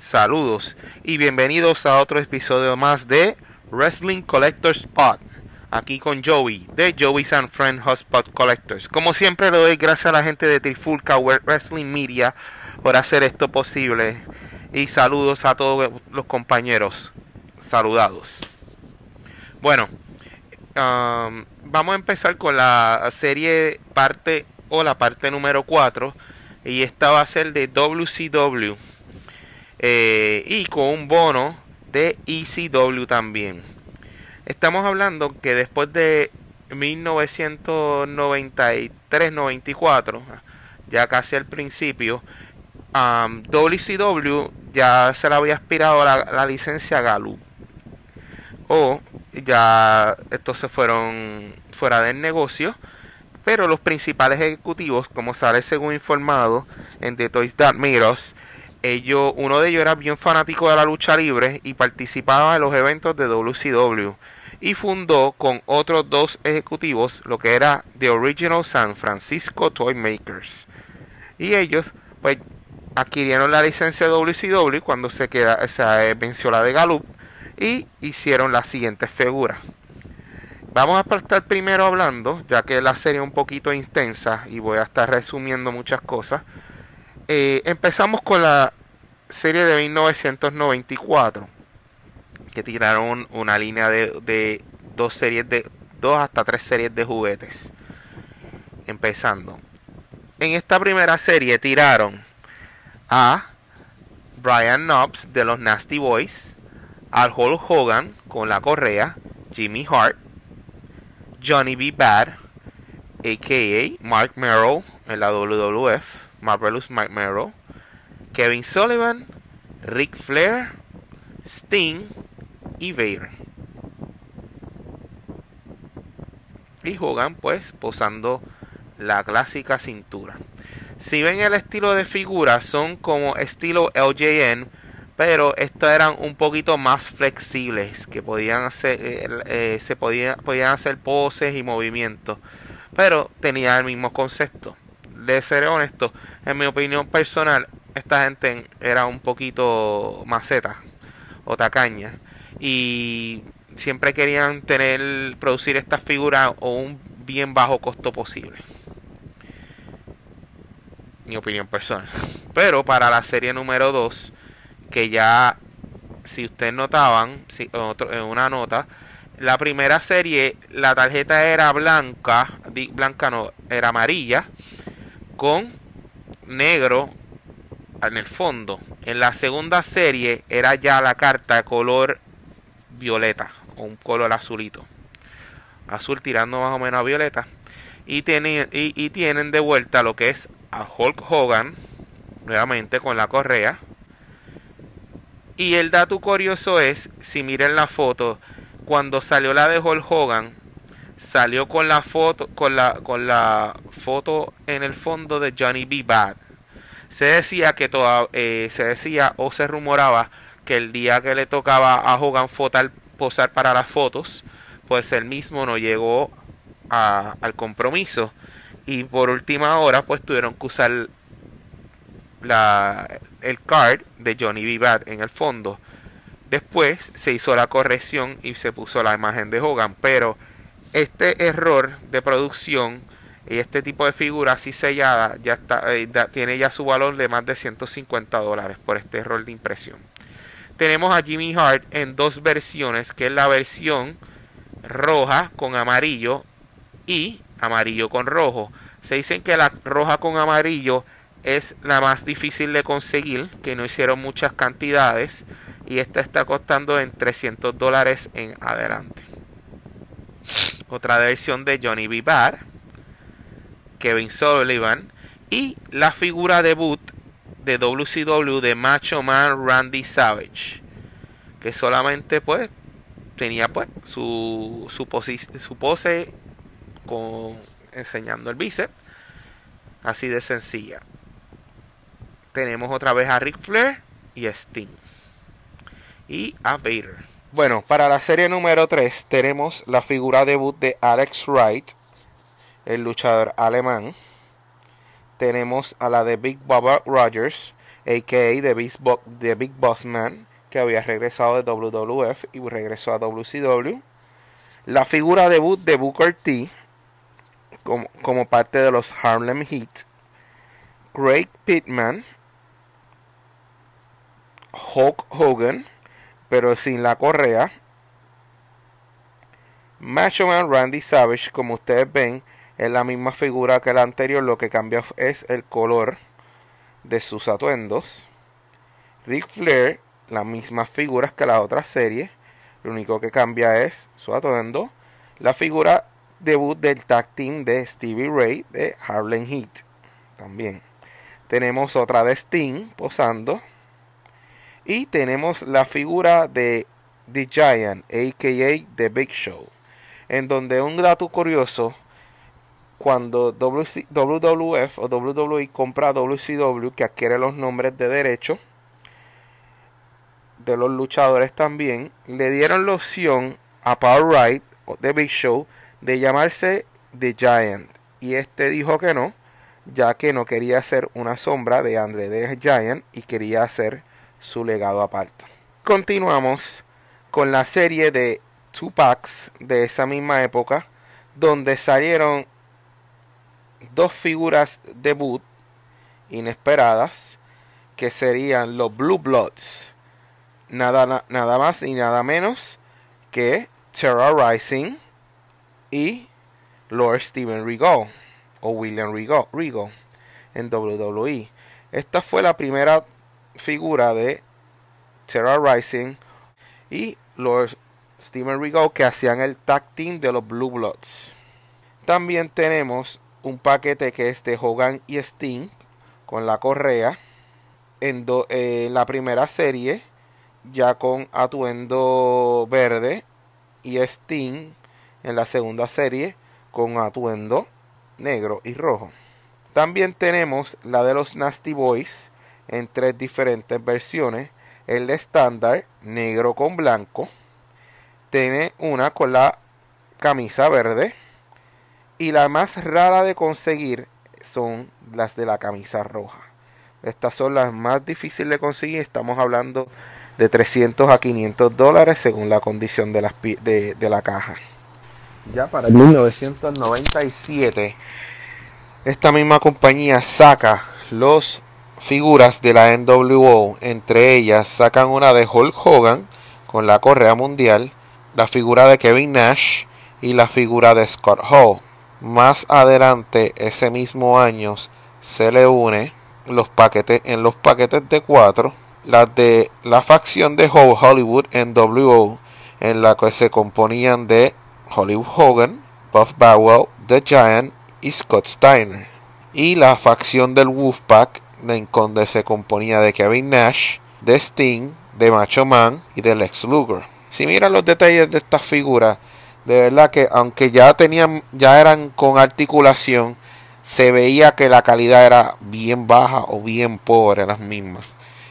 Saludos y bienvenidos a otro episodio más de Wrestling Collector Spot. Aquí con Joey de Joey's and Friend Hotspot Collectors. Como siempre le doy gracias a la gente de Trifulca Wrestling Media por hacer esto posible. Y saludos a todos los compañeros. Saludados. Bueno, um, vamos a empezar con la serie parte o la parte número 4. Y esta va a ser de WCW. Eh, y con un bono de ECW también. Estamos hablando que después de 1993-94, ya casi al principio, WCW ya se le había aspirado la, la licencia Gallup. O ya estos se fueron fuera del negocio. Pero los principales ejecutivos, como sale según informado en The Toys That Made ellos, uno de ellos era bien fanático de la lucha libre y participaba en los eventos de WCW y fundó con otros dos ejecutivos lo que era The Original San Francisco Toy Makers. Y ellos pues adquirieron la licencia de WCW cuando se, queda, se venció la de Gallup y hicieron las siguientes figuras. Vamos a estar primero hablando, ya que la serie es un poquito intensa y voy a estar resumiendo muchas cosas. Eh, empezamos con la serie de 1994, que tiraron una línea de, dos series de dos hasta tres series de juguetes. Empezando. En esta primera serie tiraron a Brian Knobs de los Nasty Boys, al Hulk Hogan con la correa, Jimmy Hart, Johnny B. Bad, a.k.a. Mark Merrill en la WWF, Marvelous Merrill, Kevin Sullivan, Rick Flair, Sting y Vader. Y Hogan pues posando la clásica cintura. Si ven el estilo de figura son como estilo LJN pero estos eran un poquito más flexibles, que podían hacer, eh, eh, se podían, podían hacer poses y movimientos, pero tenía el mismo concepto. De ser honesto, en mi opinión personal, esta gente era un poquito maceta o tacaña y siempre querían tener, producir estas figuras a un bien bajo costo posible. Mi opinión personal. Pero para la serie número 2 que ya, si ustedes notaban, en una nota, la primera serie, la tarjeta era blanca, blanca no, era amarilla, con negro en el fondo. En la segunda serie era ya la carta color violeta, o un color azulito. Azul tirando más o menos a violeta. Y tienen, y, y tienen de vuelta lo que es a Hulk Hogan, nuevamente con la correa y el dato curioso es, si miren la foto, cuando salió la de Hulk Hogan, salió con la foto, con la, con la foto en el fondo de Johnny B. Bad. Se decía que toda, eh, se decía o se rumoraba que el día que le tocaba a Hogan fotar, posar para las fotos, pues él mismo no llegó al compromiso. Y por última hora, pues tuvieron que usar la, el card de Johnny B. Bad en el fondo. Después se hizo la corrección y se puso la imagen de Hogan. Pero este error de producción y este tipo de figura así sellada ya está, eh, tiene ya su valor de más de 150 dólares por este error de impresión. Tenemos a Jimmy Hart en dos versiones, que es la versión roja con amarillo y amarillo con rojo. Se dicen que la roja con amarillo es la más difícil de conseguir, que no hicieron muchas cantidades y esta está costando en 300 dólares en adelante. Otra versión de Johnny B. Bad, Kevin Sullivan y la figura debut de WCW de Macho Man Randy Savage, que solamente pues tenía pues su, su, su pose con, enseñando el bíceps, así de sencilla tenemos otra vez a Ric Flair y a Sting. Y a Vader. Bueno, para la serie número 3 tenemos la figura debut de Alex Wright, el luchador alemán. Tenemos a la de Big Baba Rogers. a.k.a. The Big, The Big Boss Man, que había regresado de WWF y regresó a WCW. La figura debut de Booker T como, como parte de los Harlem Heat. Craig Pittman. Hulk Hogan, pero sin la correa. Macho Man Randy Savage, como ustedes ven, es la misma figura que la anterior, lo que cambia es el color de sus atuendos. Ric Flair, las mismas figuras que la otra serie, lo único que cambia es su atuendo. La figura debut del tag team de Stevie Ray de Harlem Heat. También tenemos otra de Sting posando. Y tenemos la figura de The Giant, a.k.a. The Big Show. En donde un dato curioso, cuando WWF o WWE compra WCW, que adquiere los nombres de derecho de los luchadores también, le dieron la opción a Paul Wright o The Big Show de llamarse The Giant. Y este dijo que no, ya que no quería ser una sombra de Andre the Giant y quería hacer su legado aparte. Continuamos con la serie de Tupacs de esa misma época, donde salieron dos figuras debut inesperadas, que serían los Blue Bloods, nada, nada más y nada menos que Terra Rising y Lord Steven Regal o William Regal en WWE. Esta fue la primera figura de Terra Rising y Lord Steven Regal que hacían el tag team de los Blue Bloods. También tenemos un paquete que es de Hogan y Sting con la correa en, en la primera serie ya con atuendo verde y Sting en la segunda serie con atuendo negro y rojo. También tenemos la de los Nasty Boys en tres diferentes versiones. El estándar, negro con blanco. Tiene una con la camisa verde. Y la más rara de conseguir son las de la camisa roja. Estas son las más difíciles de conseguir. Estamos hablando de 300 a 500 dólares según la condición de, de, de la caja. Ya para el 1997 esta misma compañía saca los figuras de la NWO. Entre ellas sacan una de Hulk Hogan con la correa mundial, la figura de Kevin Nash y la figura de Scott Hall. Más adelante ese mismo año se le une los paquetes en los paquetes de cuatro las de la facción de Hollywood NWO en la que se componían de Hollywood Hogan, Buff Bagwell, The Giant y Scott Steiner. Y la facción del Wolfpack, donde se componía de Kevin Nash, de Sting, de Macho Man y de Lex Luger. Si miran los detalles de estas figuras, de verdad que aunque ya tenían, ya eran con articulación, se veía que la calidad era bien baja o bien pobre las mismas.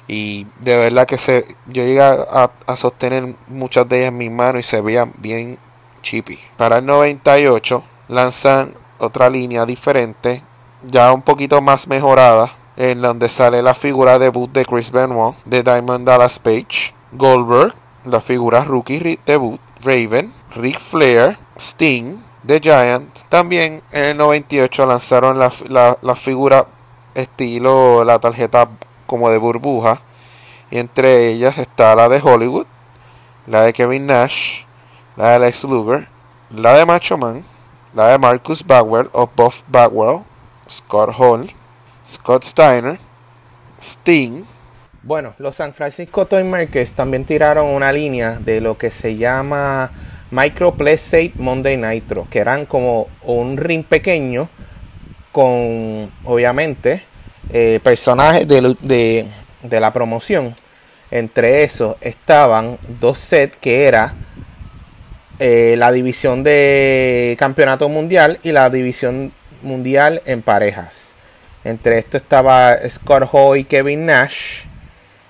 Y de verdad que se, yo llegué a, a sostener muchas de ellas en mis manos y se veían bien chippy. Para el 98 lanzan otra línea diferente, ya un poquito más mejorada, en donde sale la figura debut de Chris Benoit, de Diamond Dallas Page, Goldberg, la figura rookie debut, Raven, Ric Flair, Sting, The Giant. También en el 98 lanzaron la, la figura estilo la tarjeta como de burbuja. Y entre ellas está la de Hollywood, la de Kevin Nash, la de Lex Luger, la de Macho Man, la de Marcus Bagwell o Buff Bagwell, Scott Hall, Scott Steiner, Sting. Bueno, los San Francisco Toy Makers también tiraron una línea de lo que se llama Micro Play Monday Nitro, que eran como un ring pequeño con, obviamente, eh, personajes de, de la promoción. Entre esos estaban dos sets que era eh, la división de campeonato mundial y la división mundial en parejas. Entre esto estaba Scott Hall y Kevin Nash.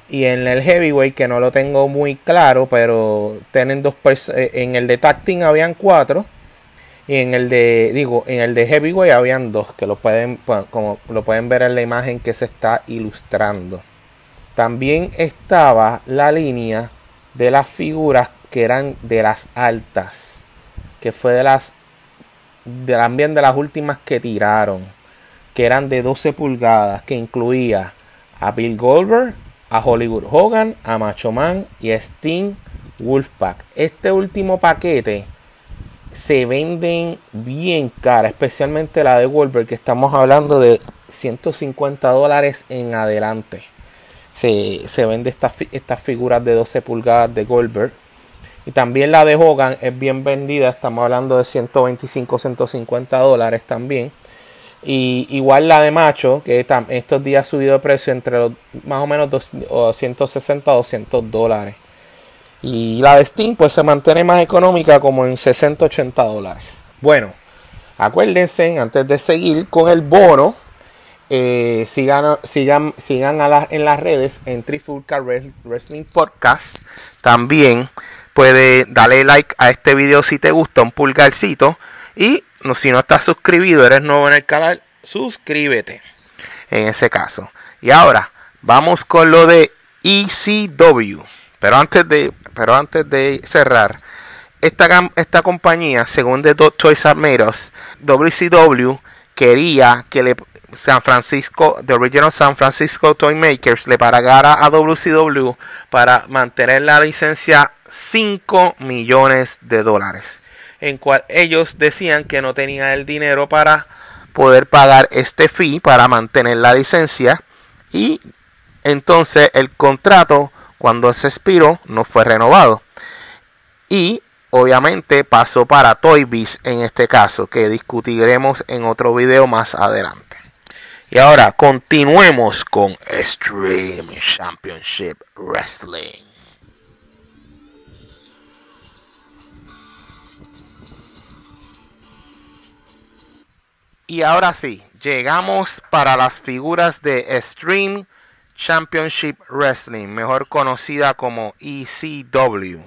Y en el heavyweight, que no lo tengo muy claro, pero tienen dos eh, en el de team habían cuatro. Y en el de, digo, en el de heavyweight habían dos, que lo pueden, como lo pueden ver en la imagen que se está ilustrando. también estaba la línea de las figuras que eran de las altas, que fue de las también de las últimas que tiraron, eran de 12 pulgadas, que incluía a Bill Goldberg, a Hollywood Hogan, a Macho Man y a Sting Wolfpack. Este último paquete se venden bien cara, especialmente la de Goldberg, que estamos hablando de 150 dólares en adelante. Se, se vende estas, estas figuras de 12 pulgadas de Goldberg. Y también la de Hogan es bien vendida, estamos hablando de 125, 150 dólares también. Y igual la de Macho, que estos días ha subido de precio entre los más o menos 160 a 200 dólares. Y la de Steam pues se mantiene más económica como en 60, 80 dólares. Bueno, acuérdense antes de seguir con el bono. Eh, sigan, sigan, sigan en las redes en Trifulca Wrestling Podcast. También puede darle like a este video si te gusta, un pulgarcito. Y si no estás suscribido, eres nuevo en el canal, suscríbete. En ese caso. Y ahora, vamos con lo de ECW. Pero antes de, pero antes de cerrar, esta, esta compañía, según The Toys R WCW quería que le San Francisco, The Original San Francisco Toy Makers le pagara a WCW para mantener la licencia 5 millones de dólares. En cual ellos decían que no tenían el dinero para poder pagar este fee para mantener la licencia. Y entonces el contrato, cuando se expiró, no fue renovado. Y obviamente pasó para Toy Biz en este caso, que discutiremos en otro video más adelante. Y ahora continuemos con Extreme Championship Wrestling. Y ahora sí, llegamos para las figuras de Extreme Championship Wrestling, mejor conocida como ECW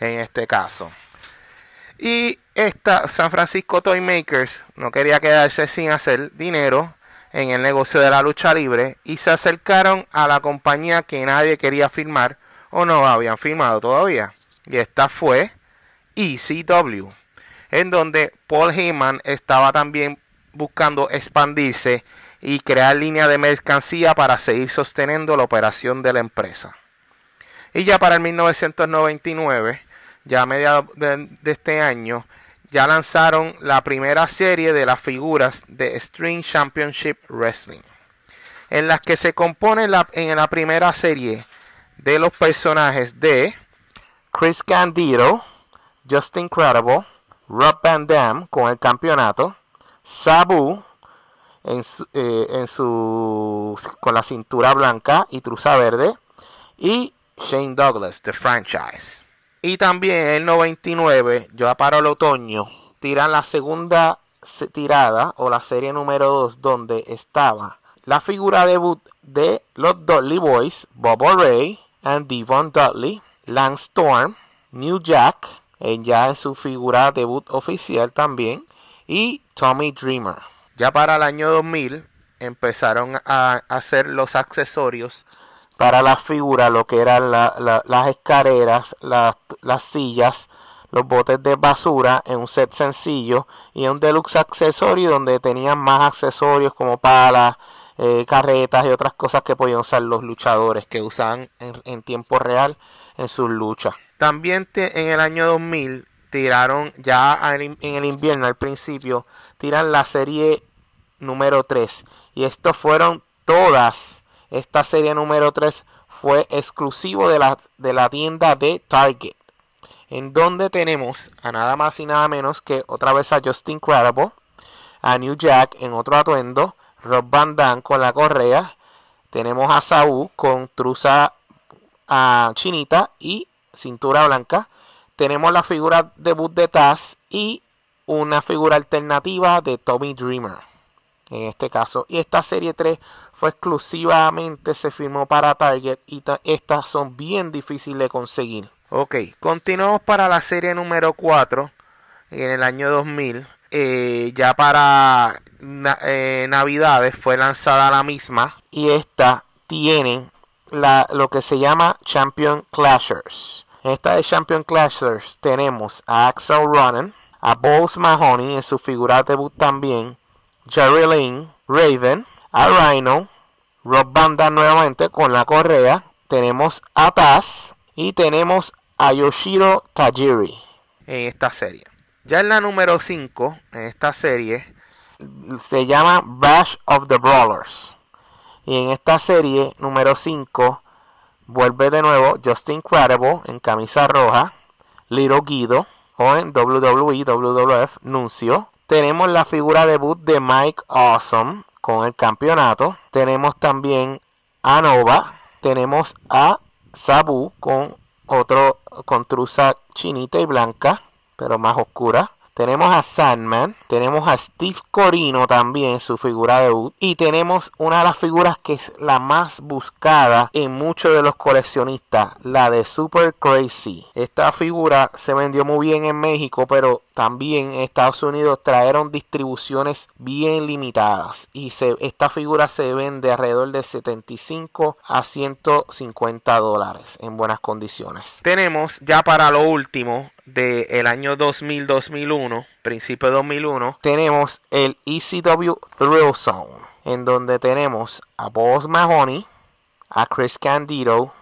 en este caso. Y esta San Francisco Toy Makers no quería quedarse sin hacer dinero en el negocio de la lucha libre y se acercaron a la compañía que nadie quería firmar o no habían firmado todavía. Y esta fue ECW en donde Paul Heyman estaba también buscando expandirse y crear línea de mercancía para seguir sosteniendo la operación de la empresa. Y ya para el 1999, ya a mediados de, este año, ya lanzaron la primera serie de las figuras de String Championship Wrestling, en las que se compone en la primera serie de los personajes de Chris Candido, Justin Credible, Rob Van Dam con el campeonato, Sabu en su, eh, en su, con la cintura blanca y truza verde y Shane Douglas de franchise. Y también el 99, ya para el otoño, tiran la segunda tirada o la serie número 2 donde estaba la figura debut de los Dudley Boys, Bob Ray and Devon Dudley, Lance Storm, New Jack, ya en su figura debut oficial también, y Tommy Dreamer. Ya para el año 2000 empezaron a hacer los accesorios. Para la figura, lo que eran las escaleras, las sillas, los botes de basura en un set sencillo y un deluxe accesorio donde tenían más accesorios como palas, eh, carretas y otras cosas que podían usar los luchadores que usaban en tiempo real en sus luchas. También en el año 2000 tiraron, ya en el invierno al principio, tiran la serie número 3. Y estos fueron todas. Esta serie número 3 fue exclusivo de la, de la tienda de Target. En donde tenemos a nada más y nada menos que otra vez a Justin Credible, a New Jack en otro atuendo, Rob Van Damme con la correa, tenemos a Saúl con truza a chinita y cintura blanca. Tenemos la figura debut de Taz y una figura alternativa de Tommy Dreamer. En este caso. Y esta serie 3 fue exclusivamente, se firmó para Target y estas son bien difíciles de conseguir. Ok, continuamos para la serie número 4 en el año 2000. Eh, ya para eh, Navidades fue lanzada la misma y esta tiene lo que se llama Champion Clashers. En esta de Champion Clashers tenemos a Axel Ronan, a Bowles Mahoney en su figura debut también, Jerry Lynn, Raven, a Rhino, Rob Banda nuevamente con la correa, tenemos a Taz y tenemos a Yoshiro Tajiri en esta serie. Ya en la número 5, en esta serie, se llama Bash of the Brawlers. Y en esta serie, número 5, vuelve de nuevo Justin Credible en camisa roja, Little Guido, o en WWE, WWF, Nuncio. Tenemos la figura debut de Mike Awesome con el campeonato. Tenemos también a Nova. Tenemos a Sabu con otro con truza chinita y blanca, pero más oscura. Tenemos a Sandman, tenemos a Steve Corino también, su figura de debut. Y tenemos una de las figuras que es la más buscada en muchos de los coleccionistas, la de Super Crazy. Esta figura se vendió muy bien en México, pero también en Estados Unidos trajeron distribuciones bien limitadas. Y se, esta figura se vende alrededor de 75 a 150 dólares en buenas condiciones. Tenemos ya para lo último del año 2000-2001, principio de 2001, tenemos el ECW Thrill Zone, en donde tenemos a Boss Mahoney, a Chris Candido,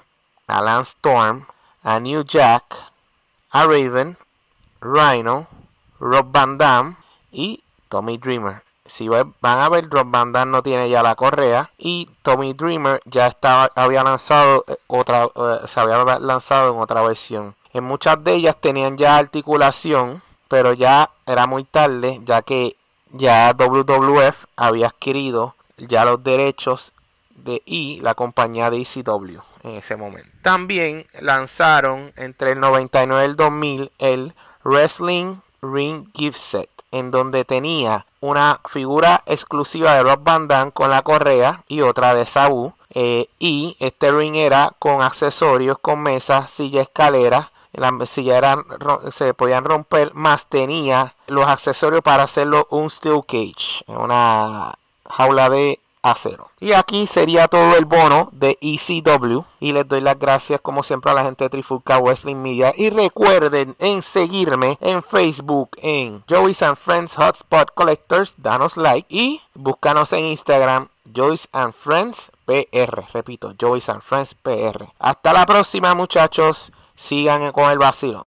a Lance Storm, a New Jack, a Raven, Rhino, Rob Van Dam y Tommy Dreamer. Si van a ver, Rob Van Dam no tiene ya la correa y Tommy Dreamer ya estaba, había lanzado eh, otra, eh, se había lanzado en otra versión. En muchas de ellas tenían ya articulación, pero ya era muy tarde, ya que ya WWF había adquirido ya los derechos de y la compañía de ECW en ese momento. También lanzaron entre el 99 y el 2000 el Wrestling Ring Gift Set, en donde tenía una figura exclusiva de Rob Van con la correa y otra de Sabu. Eh, y este ring era con accesorios, con mesas, silla, escalera las sillas eran, se podían romper, más tenía los accesorios para hacerlo un steel cage, una jaula de acero. Y aquí sería todo el bono de ECW. Y les doy las gracias como siempre a la gente de Trifulca Wrestling Media. Y recuerden en seguirme en Facebook en Joey's and Friends Hotspot Collectors. Danos like. Y búscanos en Instagram Joyce and Friends PR. Repito, Joyce and Friends PR. Hasta la próxima muchachos. Sigan con el vacilo.